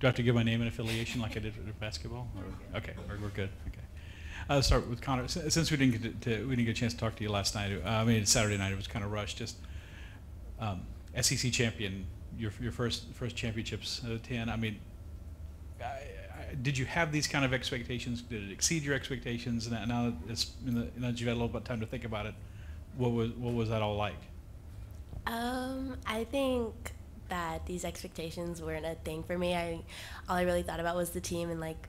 Do I have to give my name and affiliation like I did with basketball? Or- Okay, we're, we're good. Okay. I'll start with Konnor. S- Since we didn't get to, we didn't get a chance to talk to you last night, uh, I mean Saturday night, it was kind of rushed. Just um, SEC champion, your your first first championships uh, ten. I mean, I, I, did you have these kind of expectations? Did it exceed your expectations? Now, now that it's in the, now that you've had a little bit of time to think about it, what was what was that all like? Um, I think that these expectations weren't a thing for me. I all I really thought about was the team and like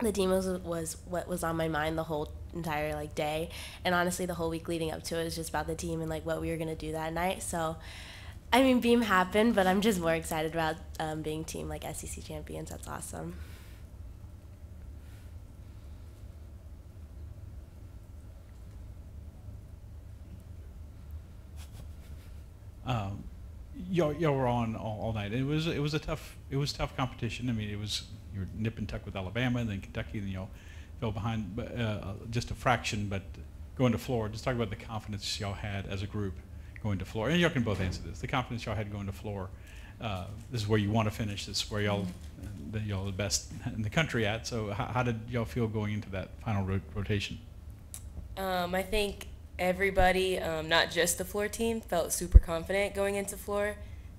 the team was was what was on my mind the whole entire like day. And honestly, the whole week leading up to it was just about the team and like what we were gonna do that night. So. I mean, Beam happened, but I'm just more excited about um, being team like SEC champions. That's awesome. um, y'all, y'all were on all, all night. It was it was a tough it was tough competition. I mean, it was you were nip and tuck with Alabama, and then Kentucky, and y'all fell behind, uh, just a fraction. But going to Florida, just talk about the confidence y'all had as a group going to Florida. And y'all can both answer this. The confidence y'all had going to Florida. Uh, this is where you want to finish. This is where y'all y'all the best in the country at. So how, how did y'all feel going into that final ro- rotation? Um, I think everybody, um, not just the floor team, felt super confident going into floor.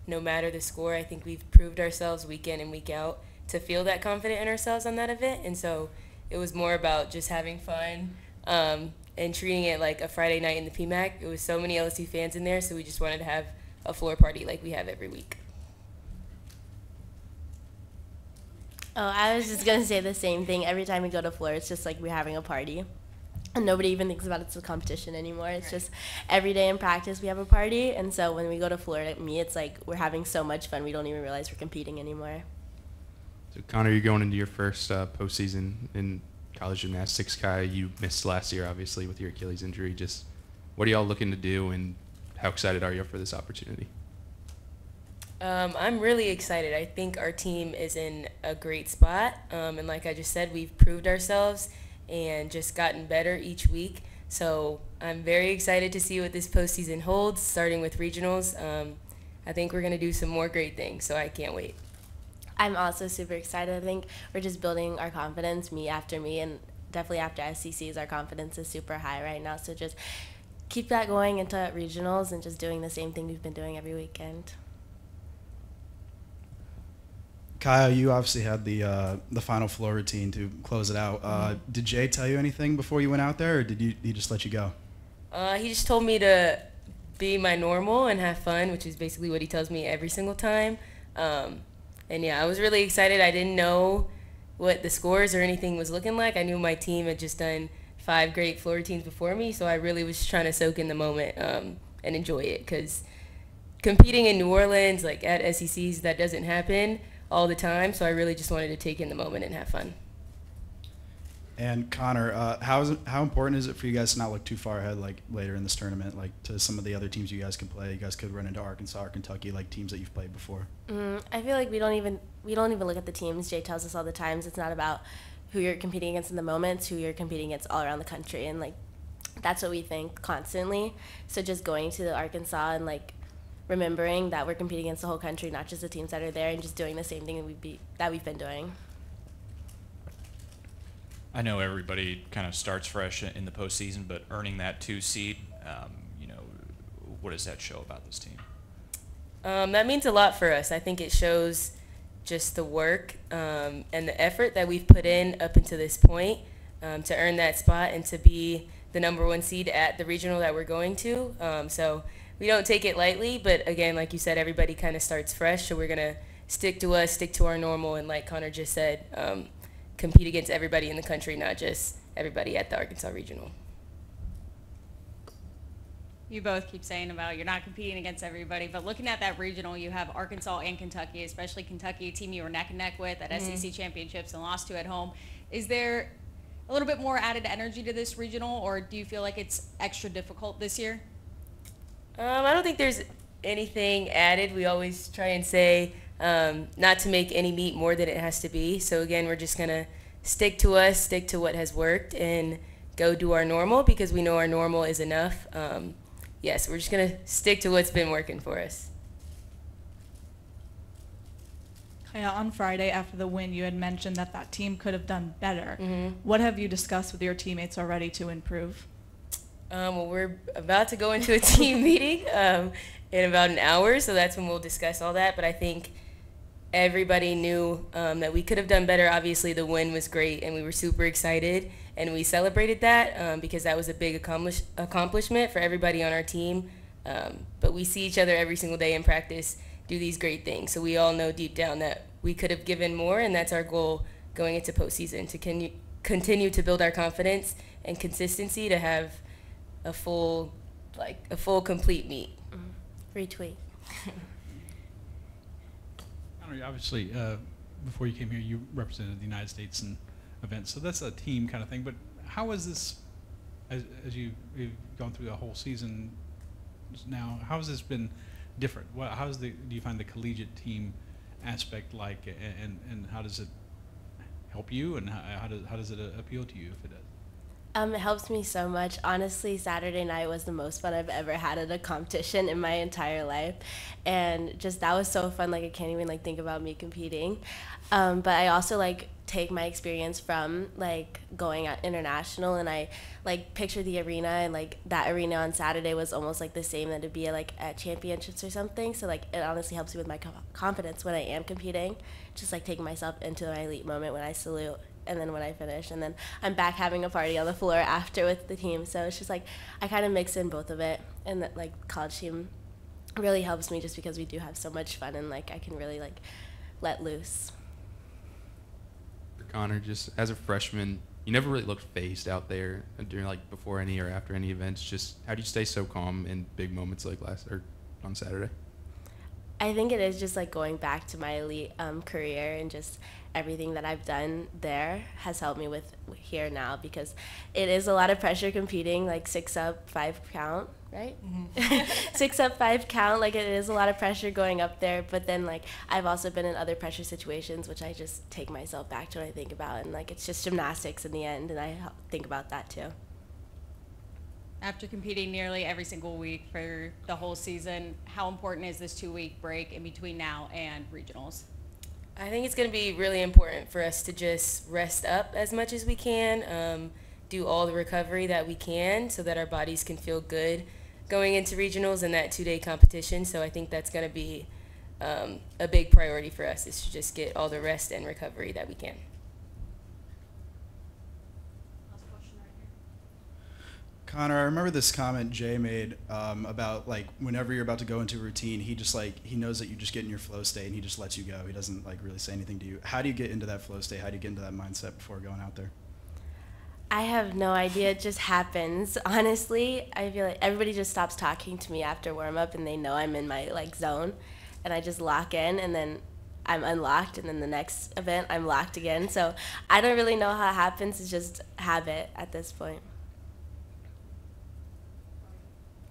No matter the score, I think we've proved ourselves week in and week out to feel that confident in ourselves on that event. And so it was more about just having fun um, and treating it like a Friday night in the PMAC. It was so many LSU fans in there, so we just wanted to have a floor party like we have every week. Oh, I was just gonna say the same thing. Every time we go to floor, it's just like we're having a party. And nobody even thinks about it as a competition anymore. It's just every day in practice we have a party, and so when we go to Florida, me, it's like we're having so much fun we don't even realize we're competing anymore. So Konnor, you're going into your first uh, postseason in college gymnastics. Kai, you missed last year, obviously, with your Achilles injury. Just what are y'all looking to do, and how excited are you for this opportunity? Um, I'm really excited. I think our team is in a great spot. Um, and like I just said, we've proved ourselves and just gotten better each week. So I'm very excited to see what this postseason holds, starting with regionals. Um, I think we're going to do some more great things, so I can't wait. I'm also super excited. I think we're just building our confidence, me after me, and definitely after SECs, our confidence is super high right now. So just keep that going into regionals and just doing the same thing we've been doing every weekend. Kyle, you obviously had the uh, the final floor routine to close it out. Uh, Mm-hmm. Did Jay tell you anything before you went out there, or did you he just let you go? Uh, he just told me to be my normal and have fun, which is basically what he tells me every single time. Um, and yeah, I was really excited. I didn't know what the scores or anything was looking like. I knew my team had just done five great floor routines before me, so I really was trying to soak in the moment um, and enjoy it because competing in New Orleans, like at SECs, that doesn't happen all the time. So I really just wanted to take in the moment and have fun. And Konnor, uh, how is it, how important is it for you guys to not look too far ahead, like later in this tournament, like to some of the other teams you guys could play? You guys could run into Arkansas or Kentucky, like teams that you've played before. Mm, I feel like we don't even we don't even look at the teams. Jay tells us all the times it's not about who you're competing against in the moment, it's who you're competing against all around the country, and like that's what we think constantly. So just going to the Arkansas and like remembering that we're competing against the whole country, not just the teams that are there, and just doing the same thing that we be that we've been doing. I know everybody kind of starts fresh in the postseason, but earning that two seed, um, you know, what does that show about this team? Um, that means a lot for us. I think it shows just the work um, and the effort that we've put in up until this point um, to earn that spot and to be the number one seed at the regional that we're going to. Um, so we don't take it lightly, but again, like you said, everybody kind of starts fresh. So we're gonna stick to us, stick to our normal, and like Konnor just said, um, compete against everybody in the country, not just everybody at the Arkansas regional. you both keep saying about you're not competing against everybody, but looking at that regional, you have Arkansas and Kentucky, especially Kentucky, a team you were neck and neck with at SEC championships and lost to at home. Is there a little bit more added energy to this regional, or do you feel like it's extra difficult this year? Um, I don't think there's anything added. We always try and say um, not to make any meet more than it has to be. So again, we're just gonna stick to us, stick to what has worked, and go do our normal because we know our normal is enough. Um, yes, we're just gonna stick to what's been working for us. Yeah, on Friday after the win, you had mentioned that that team could have done better. Mhm. What have you discussed with your teammates already to improve? Um, well, we're about to go into a team meeting um, in about an hour, so that's when we'll discuss all that. But I think everybody knew um, that we could have done better. Obviously, the win was great, and we were super excited, and we celebrated that um, because that was a big accomplish- accomplishment for everybody on our team. Um, but we see each other every single day in practice do these great things, so we all know deep down that we could have given more, and that's our goal going into postseason to con- continue to build our confidence and consistency to have a full, like a full complete meet. Retweet. Obviously, uh, before you came here, you represented the United States in events, so that's a team kind of thing. But how is this, as, as you, you've gone through the whole season now, how has this been different? What, how is the, do you find the collegiate team aspect like, a- and, and how does it help you, and how, how does, how does it uh, appeal to you if it does? Um, it helps me so much. Honestly, Saturday night was the most fun I've ever had at a competition in my entire life, and just that was so fun. Like I can't even like think about me competing. Um, but I also like take my experience from like going out international, and I like picture the arena and like that arena on Saturday was almost like the same that it'd be like at championships or something. So like it honestly helps me with my confidence when I am competing. Just like taking myself into my elite moment when I salute and then when I finish, and then I'm back having a party on the floor after with the team. So it's just like I kind of mix in both of it, and that like college team really helps me just because we do have so much fun and like I can really like let loose. Konnor, just as a freshman, you never really looked fazed out there during like before any or after any events. Just how do you stay so calm in big moments like last or on Saturday? I think it is just like going back to my elite um, career and just everything that I've done there has helped me with here now because it is a lot of pressure competing like six up, five count, right? Mm-hmm. six up, five count. Like it is a lot of pressure going up there. But then like I've also been in other pressure situations, which I just take myself back to when I think about, and like it's just gymnastics in the end, and I think about that too. After competing nearly every single week for the whole season, how important is this two-week break in between now and regionals? I think it's going to be really important for us to just rest up as much as we can, um, do all the recovery that we can so that our bodies can feel good going into regionals and that two day competition. So I think that's going to be um, a big priority for us is to just get all the rest and recovery that we can. Konnor, I remember this comment Jay made um, about like whenever you're about to go into a routine, he just like he knows that you just get in your flow state and he just lets you go. He doesn't like really say anything to you. How do you get into that flow state? How do you get into that mindset before going out there? I have no idea. It just happens. Honestly, I feel like everybody just stops talking to me after warm up and they know I'm in my like zone and I just lock in and then I'm unlocked and then the next event I'm locked again. So I don't really know how it happens. It's just habit at this point.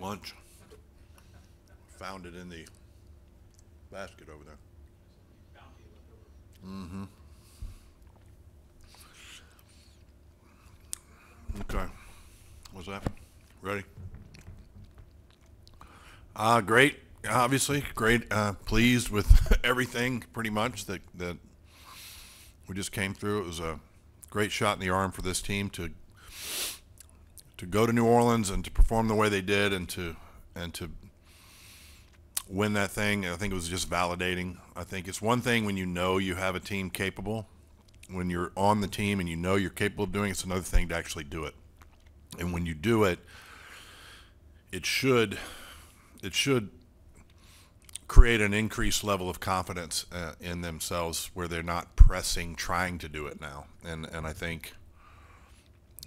Lunch. Found it in the basket over there. Mm-hmm. Okay. What's that? Ready? Uh, great. Obviously, great. Uh, pleased with everything, pretty much that that we just came through. It was a great shot in the arm for this team to to go to New Orleans and to perform the way they did and to and to win that thing. I think it was just validating. I think it's one thing when you know you have a team capable, when you're on the team and you know you're capable of doing it. It's another thing to actually do it. And when you do it, it should it should create an increased level of confidence uh, in themselves where they're not pressing trying to do it now. And and I think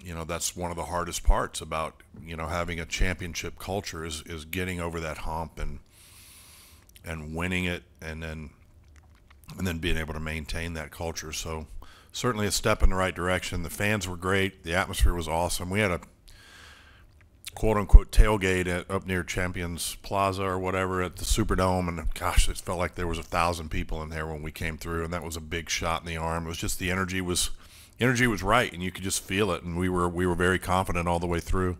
you know that's one of the hardest parts about you know having a championship culture is is getting over that hump and and winning it and then and then being able to maintain that culture. So certainly a step in the right direction. The fans were great. The atmosphere was awesome. We had a quote unquote tailgate at, up near champions plaza or whatever at the superdome. And gosh it felt like there was a thousand people in there when we came through. And that was a big shot in the arm. It was just the energy was energy was right, and you could just feel it. And we were we were very confident all the way through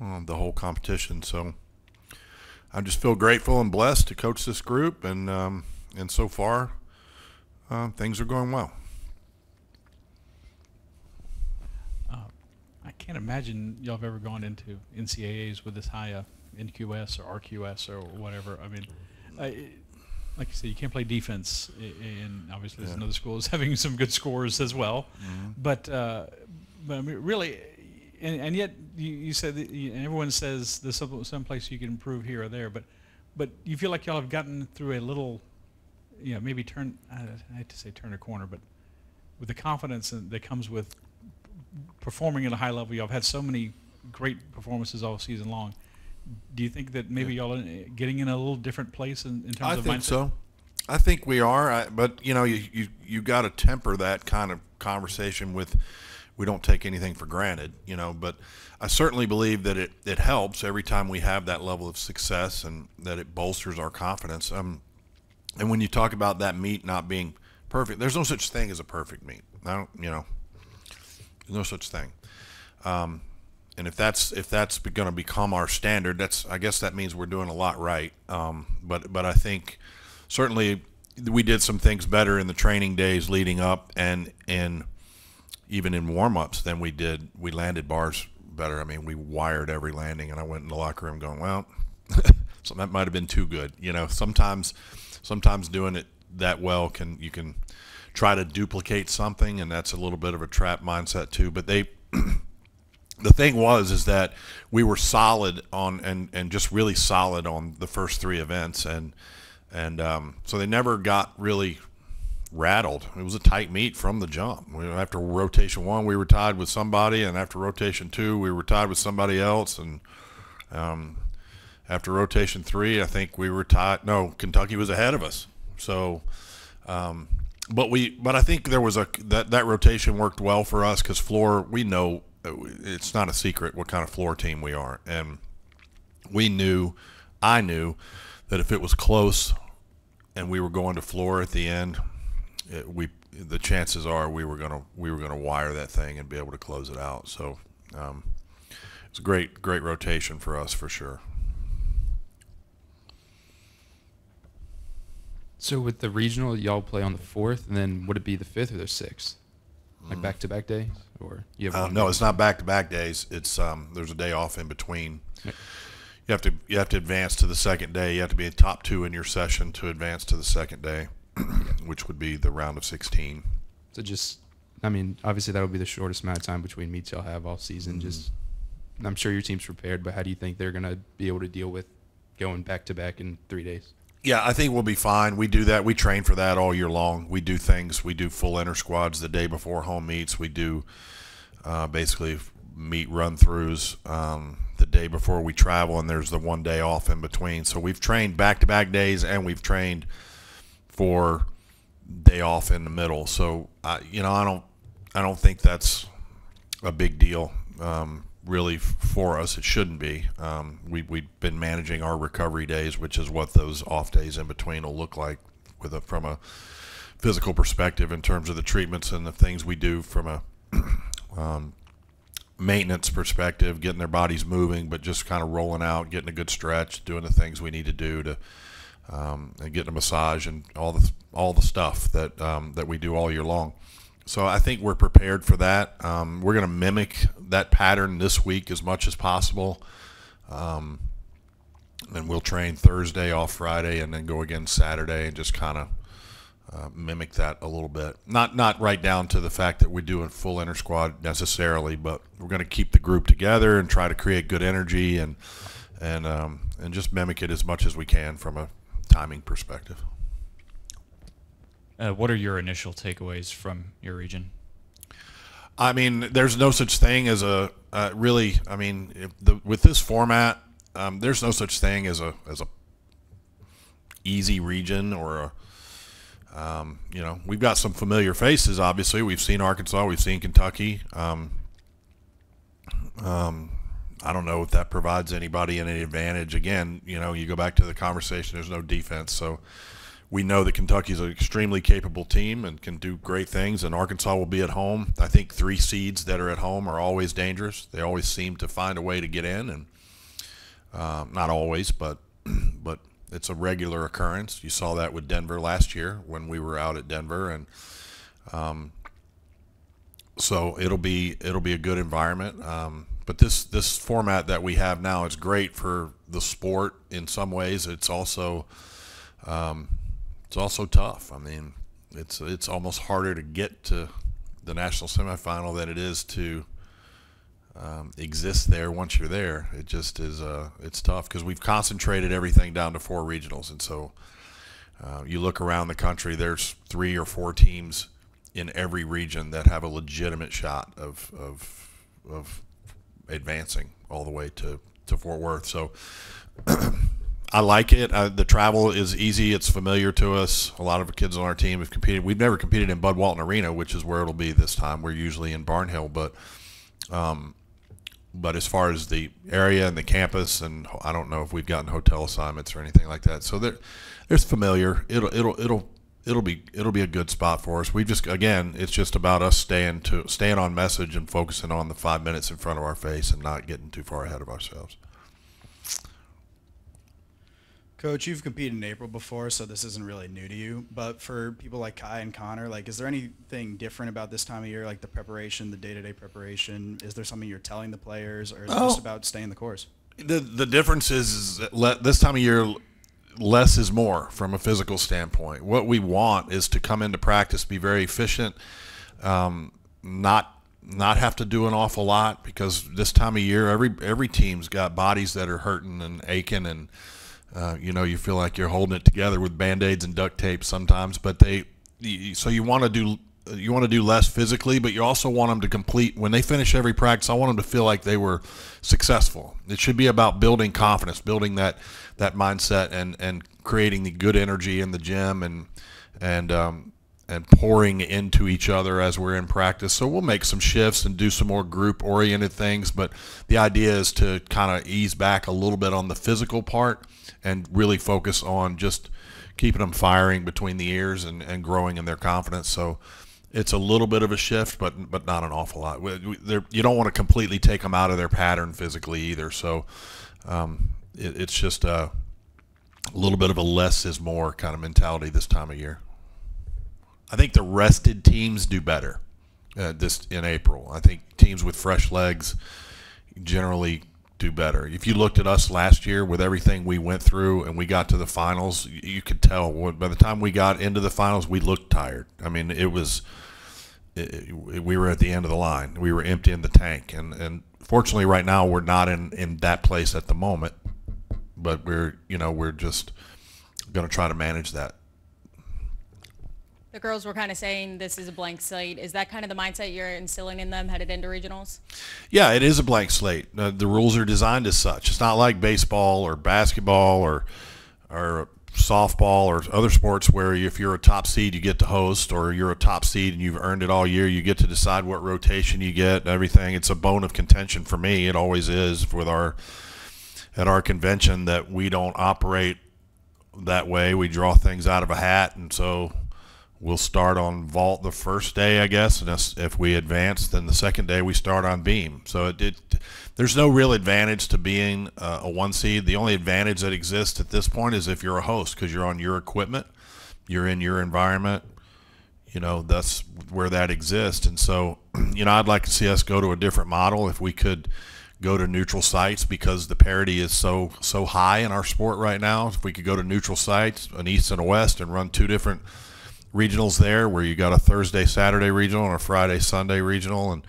um, the whole competition. So I just feel grateful and blessed to coach this group, and um, and so far uh, things are going well. Uh, I can't imagine y'all have ever gone into NCAAs with this high uh, NQS or RQS or whatever. I mean, I, like you said, you can't play defense, and obviously there's Yeah. another school is having some good scores as well. But uh, but I mean, really, and, and yet you, you said that you, and everyone says there's some some place you can improve here or there, but but you feel like y'all have gotten through a little, you know, maybe turn I, I hate to say turn a corner, but with the confidence that that comes with performing at a high level, y'all have had so many great performances all season long. Do you think that maybe y'all are getting in a little different place in, in terms I of mindset? I think so. I think we are, I, but you know, you you, you got to temper that kind of conversation with we don't take anything for granted, you know. But I certainly believe that it it helps every time we have that level of success and that it bolsters our confidence. Um, and when you talk about that meet not being perfect, there's no such thing as a perfect meet. I don't, you know, there's no such thing. Um, and if that's if that's going to become our standard, that's I guess that means we're doing a lot right. Um, but but I think certainly we did some things better in the training days leading up and and even in warm-ups than we did we landed bars better i mean we wired every landing and i went in the locker room going well so that might have been too good you know sometimes sometimes doing it that well can you can try to duplicate something and that's a little bit of a trap mindset too but they the thing was is that we were solid on and and just really solid on the first three events and and um, so they never got really rattled. It was a tight meet from the jump. We, after rotation one, we were tied with somebody, and after rotation two, we were tied with somebody else, and um, after rotation three, I think we were tied. No, Kentucky was ahead of us. So. Um, but we, but I think there was a that that rotation worked well for us because floor. We know it's not a secret what kind of floor team we are, and we knew, I knew, that if it was close, and we were going to floor at the end, it, we the chances are we were gonna we were gonna wire that thing and be able to close it out. So um, it's a great great rotation for us for sure. So with the regional, y'all play on the fourth, and then would it be the fifth or the sixth? Like back to back days, or you have one no, it's not back to back days. It's um, there's a day off in between. You have to you have to advance to the second day. You have to be a top two in your session to advance to the second day, which would be the round of 16. So just, I mean, obviously that would be the shortest amount of time between meets y'all have all season. Mm-hmm. Just, I'm sure your team's prepared, but how do you think they're gonna be able to deal with going back to back in three days? Yeah, I think we'll be fine. We do that. We train for that all year long. We do things. We do full inter squads the day before home meets. We do uh, basically meet run throughs um, the day before we travel, and there's the one day off in between. So we've trained back to back days, and we've trained for day off in the middle. So I, you know, I don't, I don't think that's a big deal. Um, really for us, it shouldn't be. Um, we we've been managing our recovery days, which is what those off days in between will look like, with a from a physical perspective in terms of the treatments and the things we do from a um, maintenance perspective, getting their bodies moving, but just kind of rolling out, getting a good stretch, doing the things we need to do to um, and getting a massage and all the all the stuff that um, that we do all year long. So I think we're prepared for that. Um, we're going to mimic that pattern this week as much as possible, um, and we'll train Thursday off Friday and then go again Saturday and just kind of uh, mimic that a little bit. Not not right down to the fact that we do a full inter squad necessarily, but we're going to keep the group together and try to create good energy and and um, and just mimic it as much as we can from a timing perspective. Uh, what are your initial takeaways from your region? I mean, there's no such thing as a uh, really. I mean, the, with this format, um, there's no such thing as a as a easy region or a. Um, you know, we've got some familiar faces. Obviously, we've seen Arkansas, we've seen Kentucky. Um, um, I don't know if that provides anybody any advantage. Again, you know, you go back to the conversation. There's no defense, so we know that Kentucky's an extremely capable team and can do great things, and Arkansas will be at home. I think three seeds that are at home are always dangerous. They always seem to find a way to get in, and um, not always, but but it's a regular occurrence. You saw that with Denver last year when we were out at Denver, and um, so it'll be it'll be a good environment. Um, but this this format that we have now is great for the sport in some ways. It's also um, it's also tough. I mean, it's it's almost harder to get to the national semifinal than it is to um, exist there once you're there. It just is uh, it's tough because we've concentrated everything down to four regionals, and so uh, you look around the country. There's three or four teams in every region that have a legitimate shot of of of advancing all the way to to Fort Worth. So. I like it. The travel is easy. It's familiar to us. A lot of the kids on our team have competed. We've never competed in Bud Walton Arena, which is where it'll be this time. We're usually in Barnhill, but um, but as far as the area and the campus, and I don't know if we've gotten hotel assignments or anything like that. So there, there's familiar. It'll it'll it'll it'll be it'll be a good spot for us. We just again, it's just about us staying to staying on message and focusing on the five minutes in front of our face and not getting too far ahead of ourselves. Coach, you've competed in April before, so this isn't really new to you. But for people like Kai and Konnor, like, is there anything different about this time of year, like the preparation, the day-to-day preparation? Is there something you're telling the players, or is it Oh. just about staying the course? The the difference is, is this time of year, less is more from a physical standpoint. What we want is to come into practice, be very efficient, um, not not have to do an awful lot because this time of year, every every team's got bodies that are hurting and aching and. Uh, you know, you feel like you're holding it together with band-aids and duct tape sometimes, but they, so you want to do, you want to do less physically, but you also want them to complete, when they finish every practice, I want them to feel like they were successful. It should be about building confidence, building that, that mindset and, and creating the good energy in the gym and, and, um, and pouring into each other as we're in practice. So we'll make some shifts and do some more group oriented things, but the idea is to kind of ease back a little bit on the physical part and really focus on just keeping them firing between the ears and, and growing in their confidence. So it's a little bit of a shift, but but not an awful lot. You don't want to completely take them out of their pattern physically either. So um, it, it's just a, a little bit of a less is more kind of mentality this time of year. I think the rested teams do better uh, this in April. I think teams with fresh legs generally do better. If you looked at us last year with everything we went through and we got to the finals, you, could tell by the time we got into the finals, we looked tired. I mean, it was it- we were at the end of the line. We were emptying the tank, and and fortunately, right now we're not in in that place at the moment. But we're you know we're just going to try to manage that. The girls were kind of saying this is a blank slate. Is that kind of the mindset you're instilling in them headed into regionals? Yeah, it is a blank slate. Uh, the rules are designed as such. It's not like baseball or basketball or or softball or other sports where if you're a top seed you get to host or you're a top seed and you've earned it all year you get to decide what rotation you get and everything. It's a bone of contention for me. It always is with our at our convention that we don't operate that way. We draw things out of a hat and so we'll start on vault the first day, I guess, and if we advance, then the second day we start on beam. So it, it there's no real advantage to being uh, a one seed. The only advantage that exists at this point is if you're a host because you're on your equipment, you're in your environment. You know that's where that exists, and so you know I'd like to see us go to a different model if we could go to neutral sites because the parity is so so high in our sport right now. If we could go to neutral sites, an east and a west, and run two different regionals there where you got a Thursday Saturday regional and a Friday Sunday regional and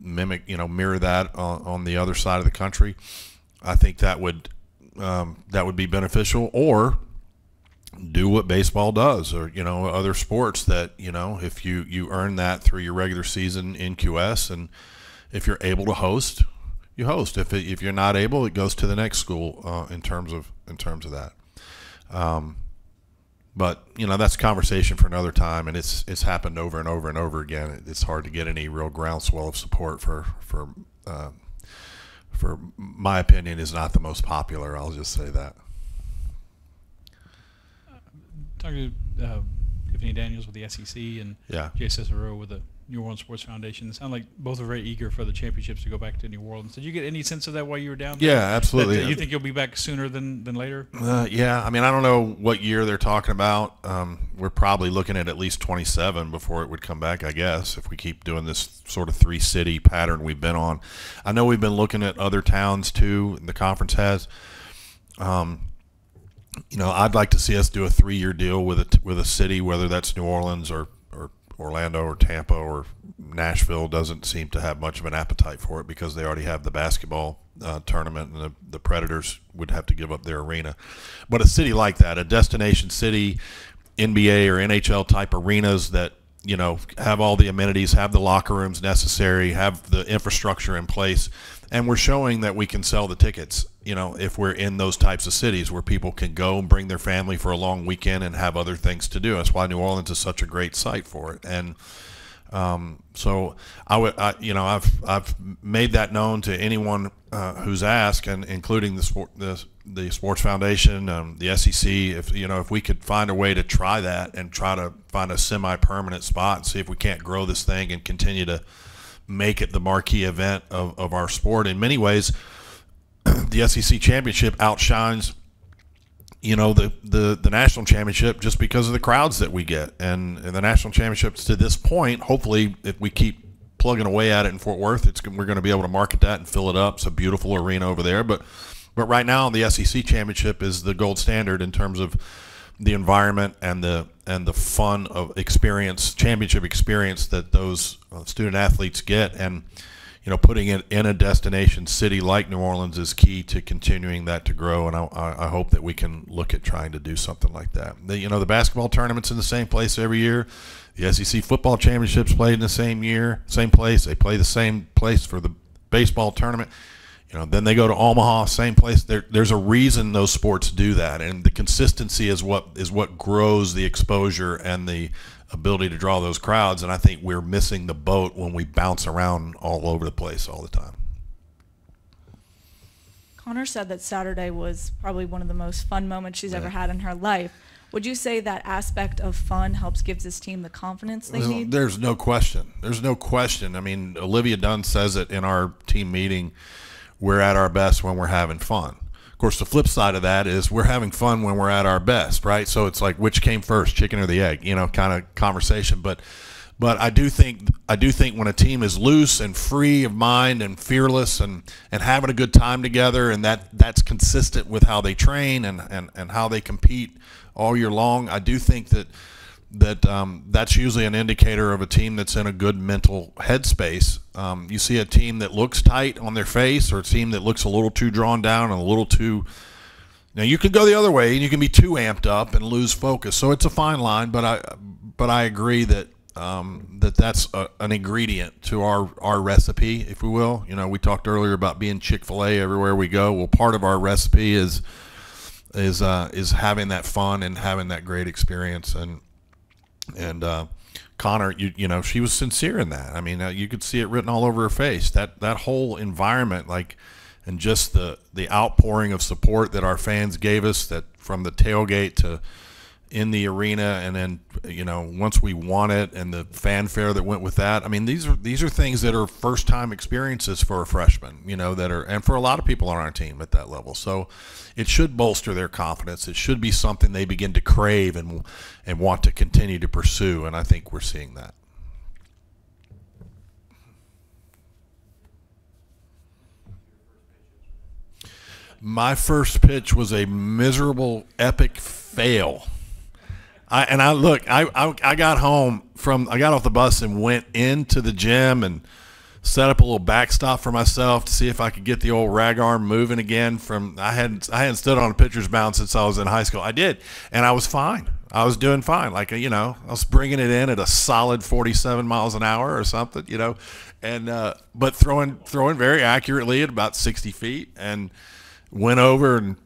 mimic you know mirror that on, on the other side of the country. I think that would um, that would be beneficial or do what baseball does or you know other sports that you know if you you earn that through your regular season in QS and if you're able to host you host. If it, if you're not able it goes to the next school uh, in terms of in terms of that. Um, but you know that's a conversation for another time and it's it's happened over and over and over again it's hard to get any real groundswell of support for for uh, for my opinion is not the most popular I'll just say that talking to uh, Tiffany Daniels with the SEC and Yeah. Jay Cicero with the New Orleans Sports Foundation. It sounded like both are very eager for the championships to go back to New Orleans. Did you get any sense of that while you were down there? Yeah, That, absolutely. you think you'll be back sooner than, than later? Uh, yeah, I mean, I don't know what year they're talking about. Um, we're probably looking at at least 27 before it would come back, I guess, if we keep doing this sort of three city pattern we've been on. I know we've been looking at other towns too, the conference has. Um, you know, I'd like to see us do a three year deal with a, with a city, whether that's New Orleans or, or Orlando or Tampa or Nashville doesn't seem to have much of an appetite for it because they already have the basketball uh, tournament and the, the Predators would have to give up their arena. But a city like that, a destination city, NBA or NHL type arenas that you know have all the amenities, have the locker rooms necessary, have the infrastructure in place, and we're showing that we can sell the tickets. You know, if we're in those types of cities where people can go and bring their family for a long weekend and have other things to do. That's why New Orleans is such a great site for it. And um, so I would, I, you know, I've I've made that known to anyone uh, who's asked, and including the sport, the the Sports Foundation, um, the SEC. If you know, if we could find a way to try that and try to find a semi-permanent spot and see if we can't grow this thing and continue to make it the marquee event of, of our sport. In many ways, the SEC championship outshines you know the, the the national championship just because of the crowds that we get. And, and the national championships to this point hopefully if we keep plugging away at it in Fort Worth it's we're going to be able to market that and fill it up. It's a beautiful arena over there. But but right now the SEC championship is the gold standard in terms of the environment and the and the fun of experience championship experience that those uh, student athletes get and you know, putting it in a destination city like New Orleans is key to continuing that to grow. And I, I hope that we can look at trying to do something like that. The, you know, the basketball tournament's in the same place every year. The SEC football championships played in the same year, same place. They play the same place for the baseball tournament. You know, then they go to Omaha, same place. There, there's a reason those sports do that, and the consistency is what is what grows the exposure and the ability to draw those crowds. And I think we're missing the boat when we bounce around all over the place all the time. Konnor said that Saturday was probably one of the most fun moments she's ever had in her life. Would you say that aspect of fun helps give this team the confidence they There's, need? there's no question. There's no question. I mean, Olivia Dunne says it in our team meeting. We're at our best when we're having fun. Of course, the flip side of that is we're having fun when we're at our best, right? So it's like which came first, chicken or the egg, you know, kind of conversation. But but I do think I do think when a team is loose and free of mind and fearless and, and having a good time together and that that's consistent with how they train and, and, and how they compete all year long, I do think that that um, that's usually an indicator of a team that's in a good mental headspace. Um, you see a team that looks tight on their face, or a team that looks a little too drawn down and a little too. Now you can go the other way, and you can be too amped up and lose focus. So it's a fine line, but I but I agree that um, that that's a, an ingredient to our our recipe, if we will. You know, we talked earlier about being Chick Fil A everywhere we go. Well, part of our recipe is is uh, is having that fun and having that great experience and and uh, Konnor, you you know, she was sincere in that. I mean, uh, you could see it written all over her face. That that whole environment, like, and just the the outpouring of support that our fans gave us, that from the tailgate to in the arena, and then you know, once we won it, and the fanfare that went with that. I mean, these are these are things that are first time experiences for a freshman. You know, that are and for a lot of people on our team at that level. So it should bolster their confidence. It should be something they begin to crave and and want to continue to pursue. And I think we're seeing that. My first pitch was a miserable, epic fail. I, and I look, I, I, I got home from, I got off the bus and went into the gym and set up a little backstop for myself to see if I could get the old rag arm moving again. From I hadn't I hadn't stood on a pitcher's mound since I was in high school. I did, and I was fine. I was doing fine. Like you know, I was bringing it in at a solid 47 miles an hour or something. You know, and uh, but throwing throwing very accurately at about 60 feet, and went over and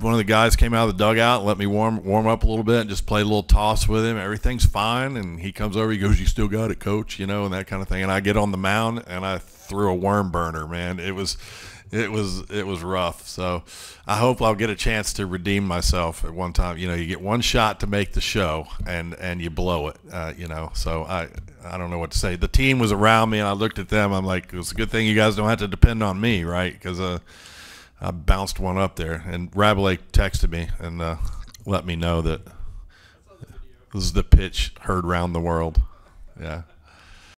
one of the guys came out of the dugout let me warm warm up a little bit and just played a little toss with him. Everything's fine, and he comes over. He goes, "You still got it, coach?" You know, and that kind of thing. And I get on the mound and I threw a worm burner. Man, it was. It was it was rough, so I hope I'll get a chance to redeem myself at one time. You know, you get one shot to make the show, and and you blow it. Uh, you know, so I I don't know what to say. The team was around me, and I looked at them. I'm like, it's a good thing you guys don't have to depend on me, right? Because uh, I bounced one up there, and Rabelais texted me and uh, let me know that this is the pitch heard round the world. Yeah.